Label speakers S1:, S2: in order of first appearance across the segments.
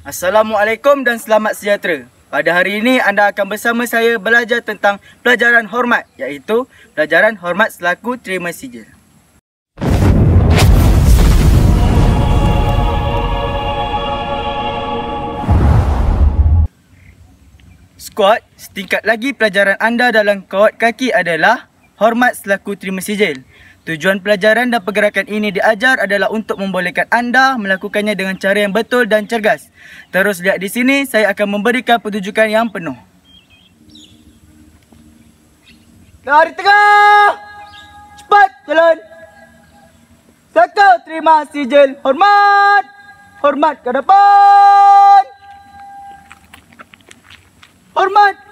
S1: Assalamualaikum dan selamat sejahtera. Pada hari ini anda akan bersama saya belajar tentang pelajaran hormat iaitu pelajaran hormat selaku terima sijil. Squad, setingkat lagi pelajaran anda dalam kawat kaki adalah hormat selaku terima sijil. Tujuan pelajaran dan pergerakan ini diajar adalah untuk membolehkan anda melakukannya dengan cara yang betul dan cergas. Terus lihat di sini, saya akan memberikan pertunjukan yang penuh. Lari tengah! Cepat jalan! Sakau terima sijil hormat! Hormat ke depan! Hormat!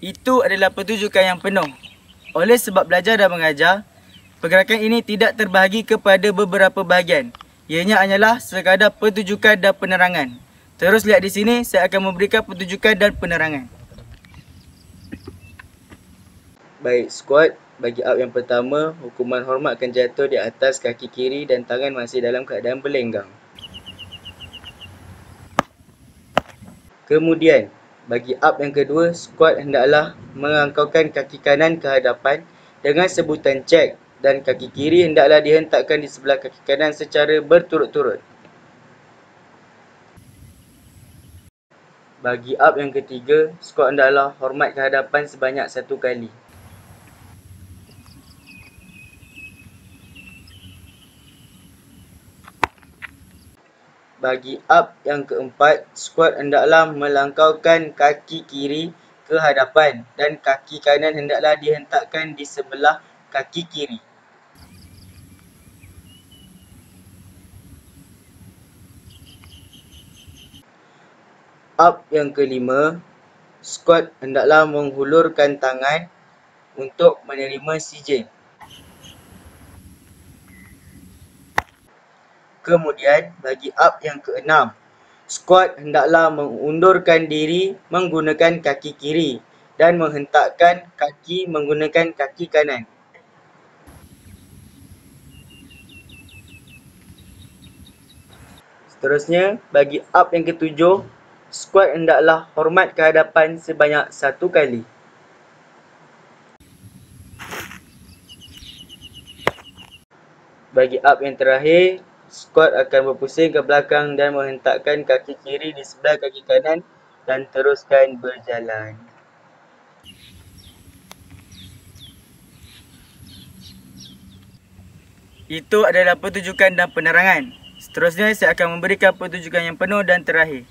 S1: Itu adalah pertunjukan yang penuh. Oleh sebab belajar dan mengajar, pergerakan ini tidak terbahagi kepada beberapa bahagian. Ianya hanyalah sekadar pertunjukan dan penerangan. Terus lihat di sini, saya akan memberikan pertunjukan dan penerangan. Baik, squad. Bagi up yang pertama, hukuman hormat akan jatuh di atas kaki kiri dan tangan masih dalam keadaan berlenggang. Kemudian, bagi up yang kedua, squad hendaklah mengangkaukan kaki kanan ke hadapan dengan sebutan check dan kaki kiri hendaklah dihentakkan di sebelah kaki kanan secara berturut-turut. Bagi up yang ketiga, squad hendaklah hormat ke hadapan sebanyak satu kali. Bagi up yang keempat, squat hendaklah melangkaukan kaki kiri ke hadapan dan kaki kanan hendaklah dihentakkan di sebelah kaki kiri. Up yang kelima, squat hendaklah menghulurkan tangan untuk menerima sijil. Kemudian bagi up yang keenam, squat hendaklah mengundurkan diri menggunakan kaki kiri dan menghentakkan kaki menggunakan kaki kanan. Seterusnya, bagi up yang ketujuh, squat hendaklah hormat ke hadapan sebanyak satu kali. Bagi up yang terakhir, Squat akan berpusing ke belakang dan menghentakkan kaki kiri di sebelah kaki kanan dan teruskan berjalan. Itu adalah pertunjukan dan penerangan. Seterusnya saya akan memberikan pertunjukan yang penuh dan terakhir.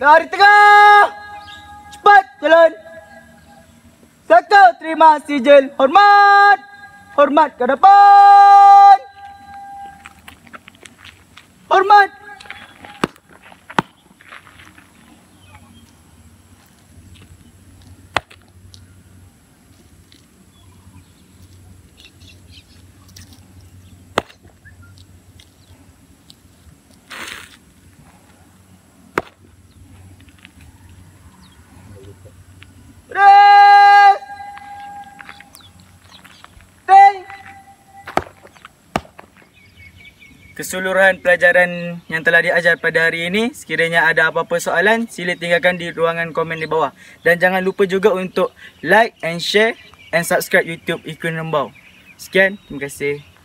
S1: Lari tengah! Cepat jalan! Sakau terima sijil hormat! Hormat ke depan! Hormat! Keseluruhan pelajaran yang telah diajar pada hari ini. Sekiranya ada apa-apa soalan, sila tinggalkan di ruangan komen di bawah. Dan jangan lupa juga untuk like and share and subscribe YouTube Ikun Rembau. Sekian, terima kasih.